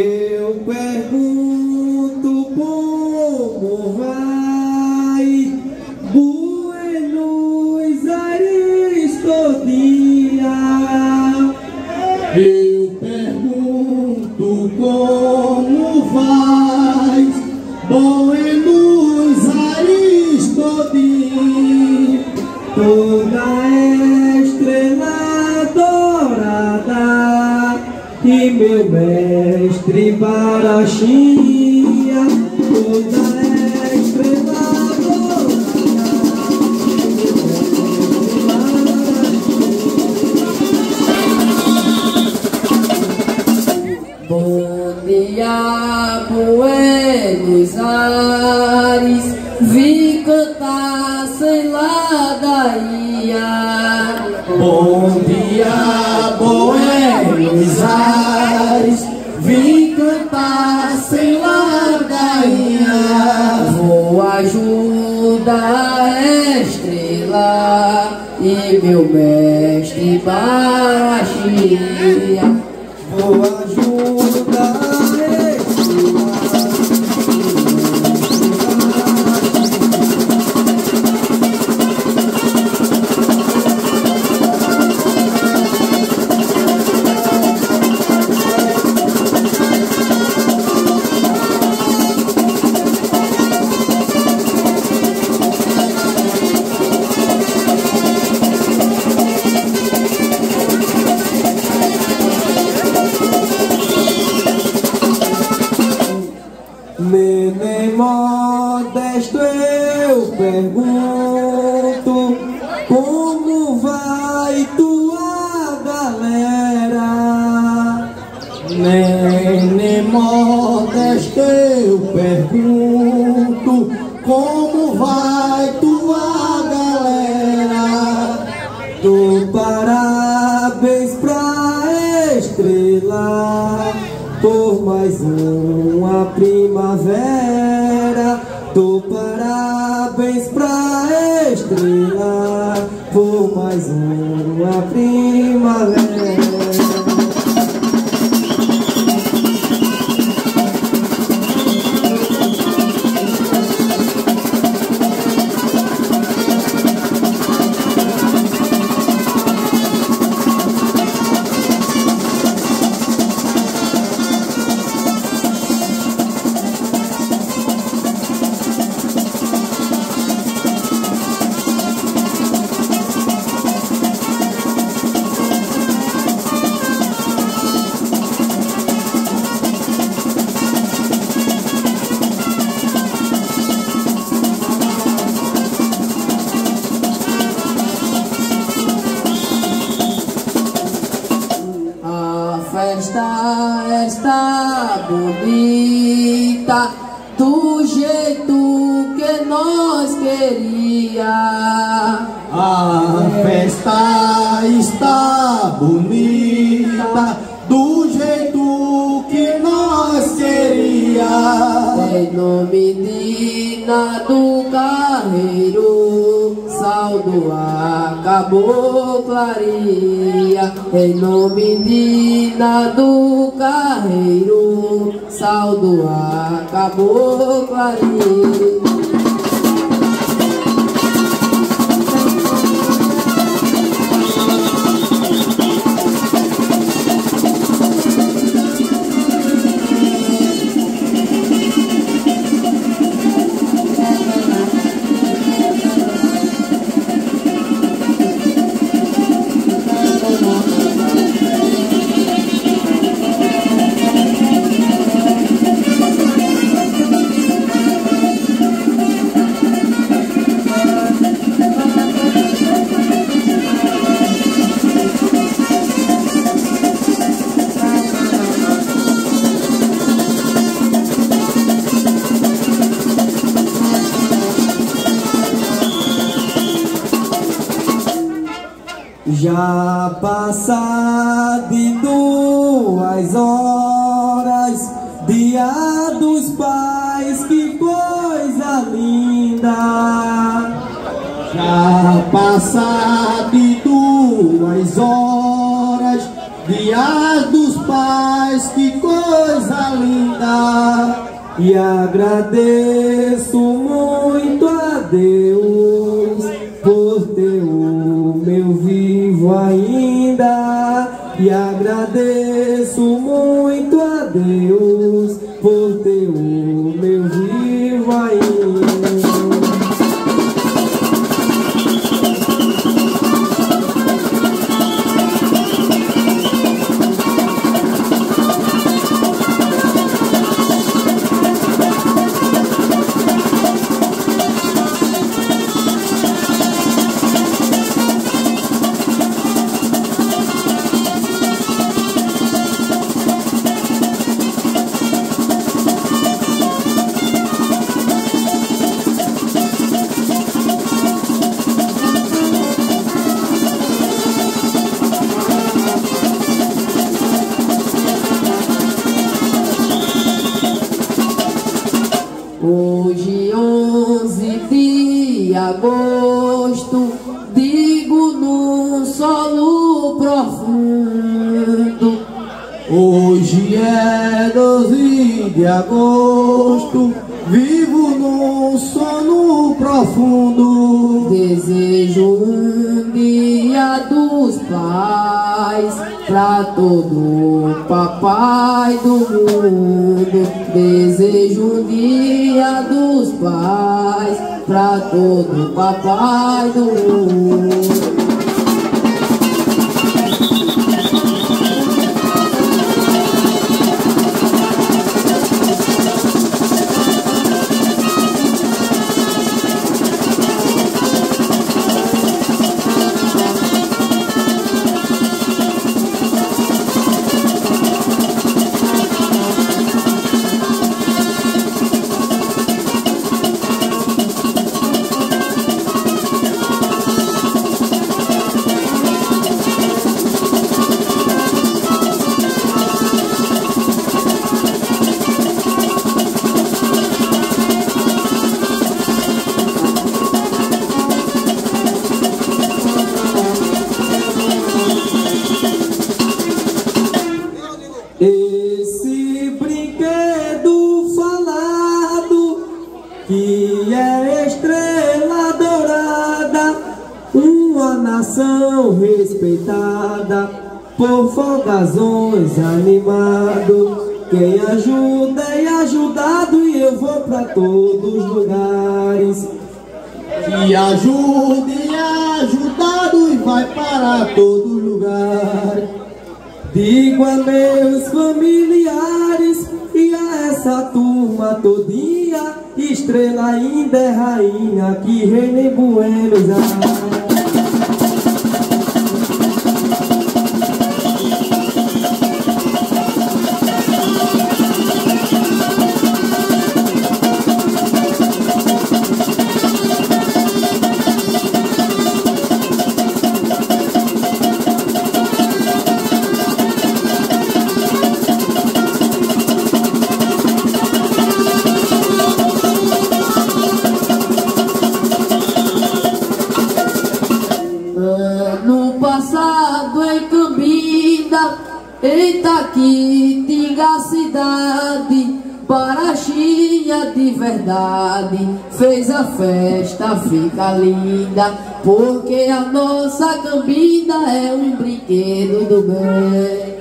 Eu pergunto como mestre Barachinha Dou parabéns pra estrela Por mais uma primavera. Dou parabéns pra estrela Por mais uma primavera saldo a caboclaria. Em nome de Nado Carreiro, saldo a caboclaria. Já passado de duas horas, dia dos pais, que coisa linda. Já passado duas horas Dia dos pais, que coisa linda. E agradeço muito a Deus de agosto, vivo num sono profundo. Desejo um dia dos pais pra todo papai do mundo. Desejo um dia dos pais pra todo papai do mundo. Folgazões animado. Quem ajuda é ajudado e eu vou pra todos os lugares. Que ajude e ajudado e vai para todo lugar. Digo a meus familiares e a essa turma todinha, estrela ainda é rainha que reina em Buenos Aires. Cidade, Barachinha de verdade, fez a festa fica linda, porque a nossa Cambinda é um brinquedo do bem.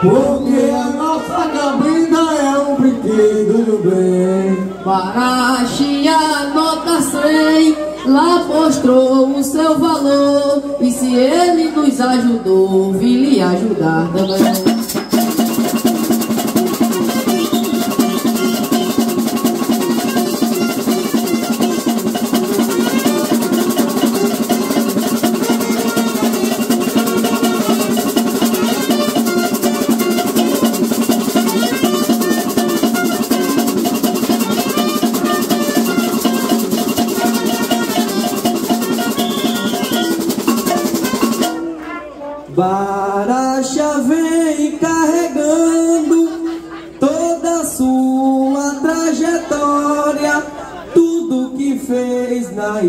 Porque a nossa cabina é um brinquedo do bem. Barachinha nota 100, lá mostrou o seu valor, e se ele nos ajudou, vim lhe ajudar também.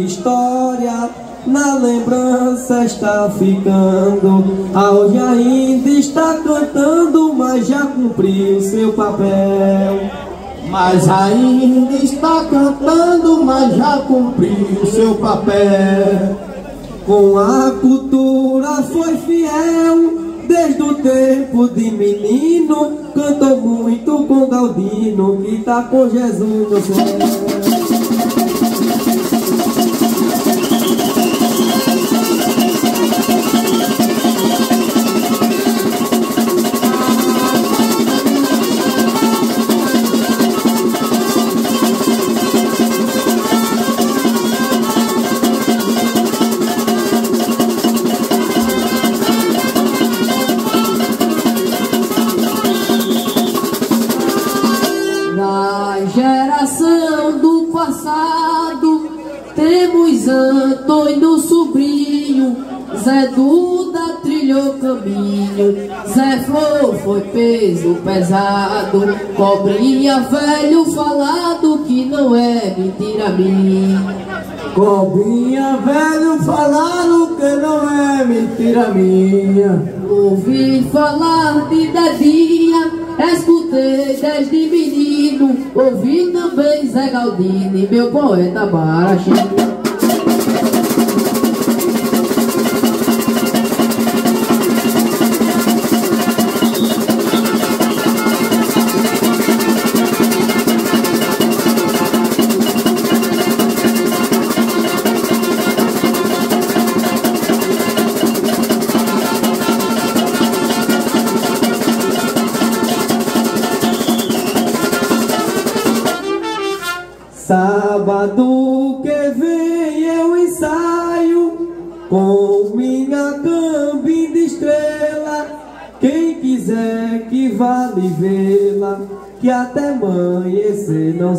História na lembrança está ficando. Hoje ainda está cantando, mas já cumpriu seu papel. Mas ainda está cantando, mas já cumpriu seu papel. Com a cultura foi fiel, desde o tempo de menino, cantou muito com Galdino, que tá com Jesus no céu. Caminho, Zé Flor foi peso pesado, cobrinha velho falado que não é mentira minha. Cobrinha velho falado que não é mentira minha. Ouvi falar de Dedinha, escutei desde menino, ouvi também Zé Galdini, meu poeta barachinho.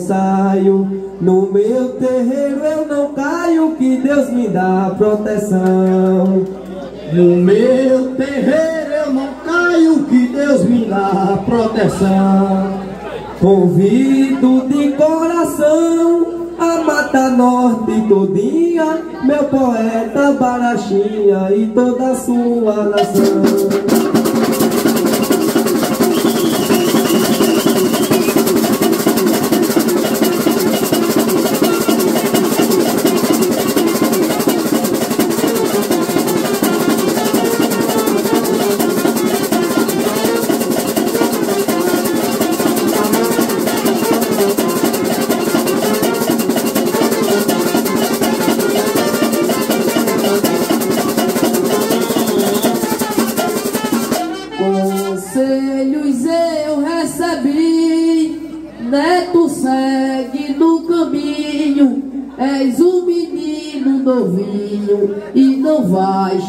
Saio. No meu terreiro eu não caio, que Deus me dá proteção. No meu terreiro eu não caio, que Deus me dá proteção. Convido de coração a Mata Norte todinha, meu poeta Barachinha e toda a sua nação.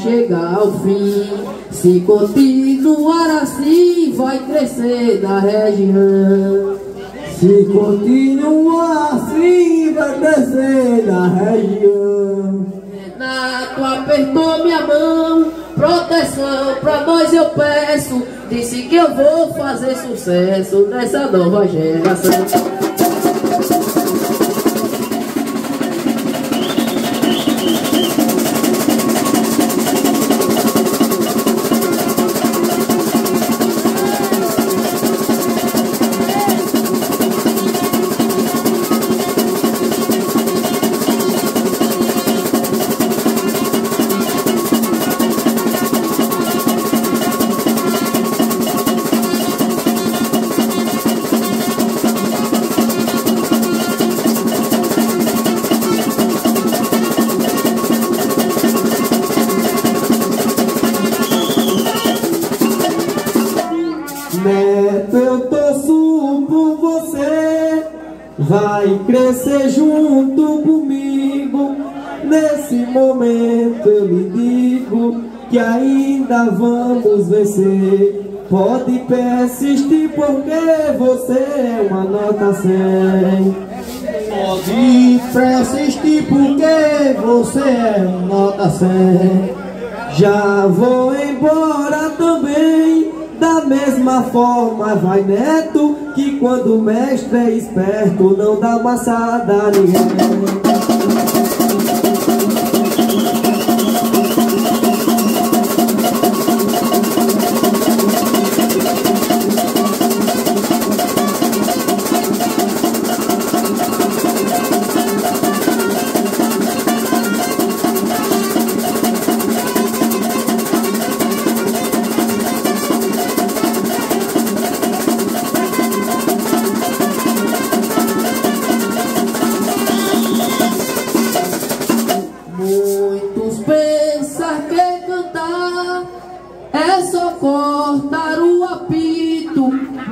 Chegar ao fim. Se continuar assim, vai crescer na região. Se continuar assim, vai crescer na região. Renato apertou minha mão, proteção pra nós eu peço. Disse que eu vou fazer sucesso nessa nova geração. Que ainda vamos vencer. Pode persistir porque você é uma nota 100. Pode persistir porque você é uma nota 100. Já vou embora também. Da mesma forma vai neto Que quando o mestre é esperto Não dá maçada a ninguém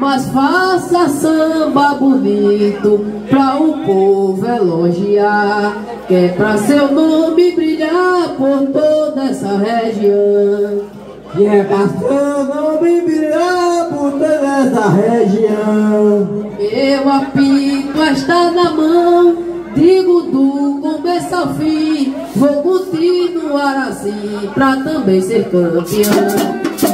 mas faça samba bonito pra o povo elogiar. Que é pra seu nome brilhar por toda essa região. Que é pra seu nome brilhar por toda essa região. Meu apito está na mão, digo do começo ao fim. Vou continuar assim pra também ser campeão.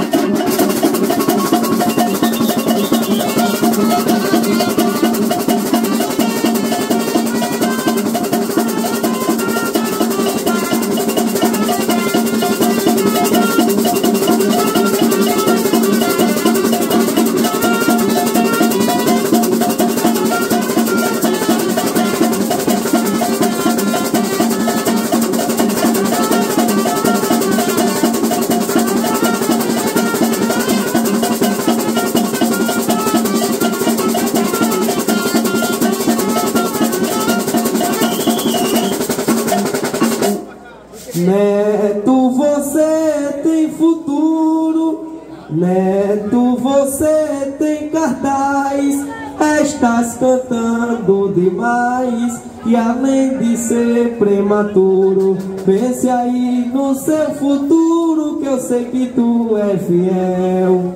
Demais. E além de ser prematuro, pense aí no seu futuro. Que eu sei que tu é fiel.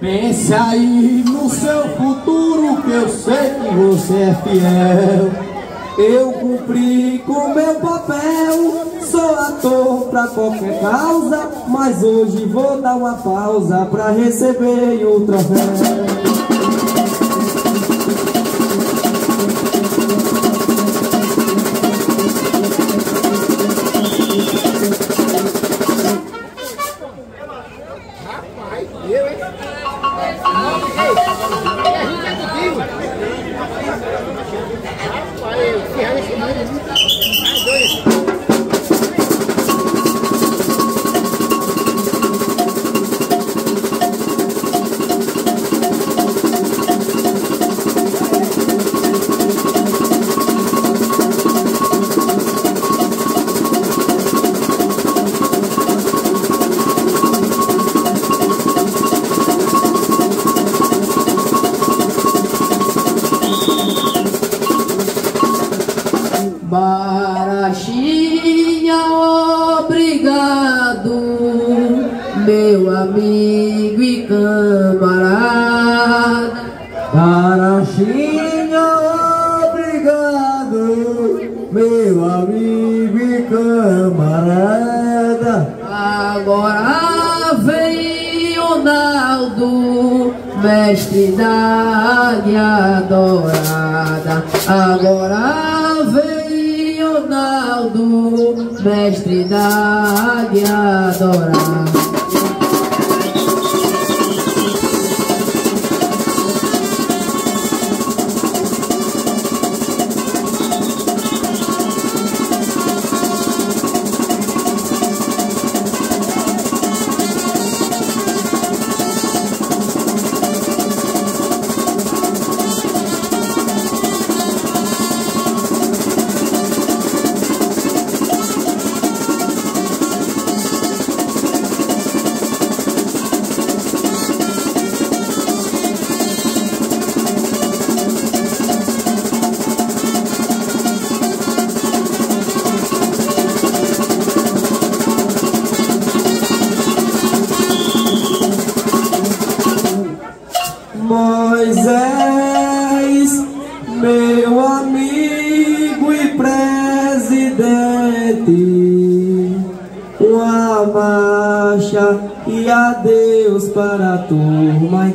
Pense aí no seu futuro, que eu sei que você é fiel. Eu cumpri com meu papel, sou ator pra qualquer causa, mas hoje vou dar uma pausa pra receber o troféu. Barachinha, obrigado, meu amigo e camarada. Agora vem Ronaldo, mestre da águia dourada. Agora vem Ronaldo, mestre da águia dourada.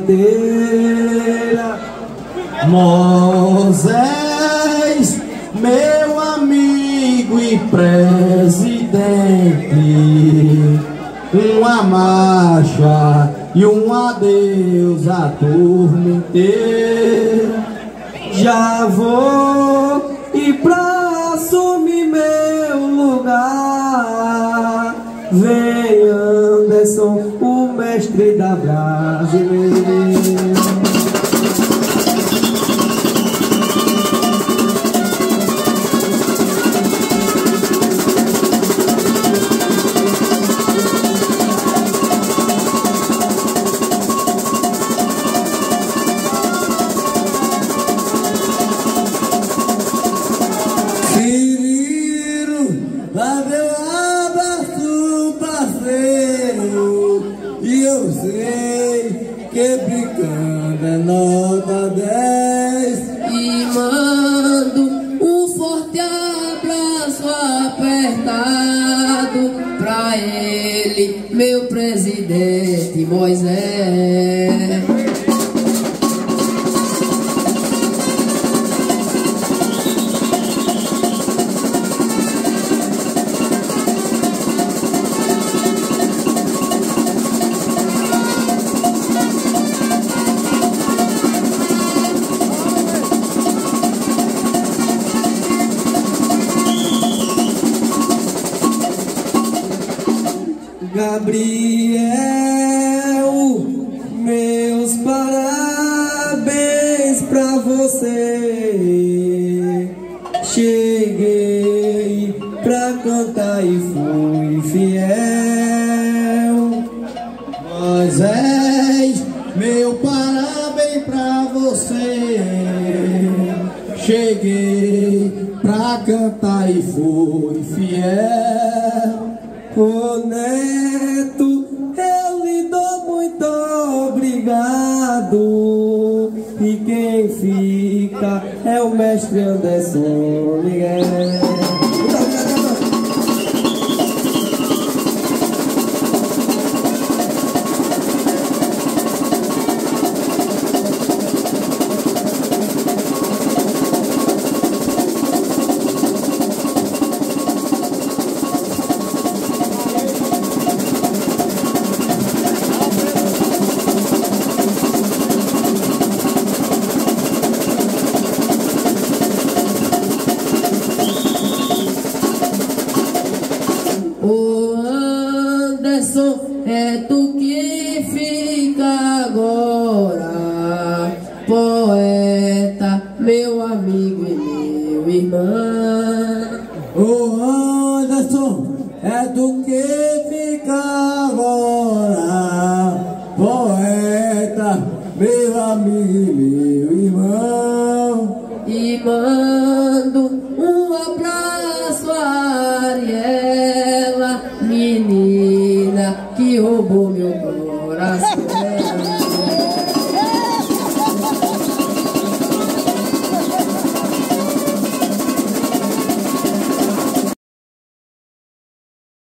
Turma inteira. Moisés, meu amigo e presidente, uma marcha e um adeus à turma inteira. Já vou e pra assumir meu lugar, vem Anderson, o mestre da brasileira. É o mestre Anderson Miguel. Anderson, é tu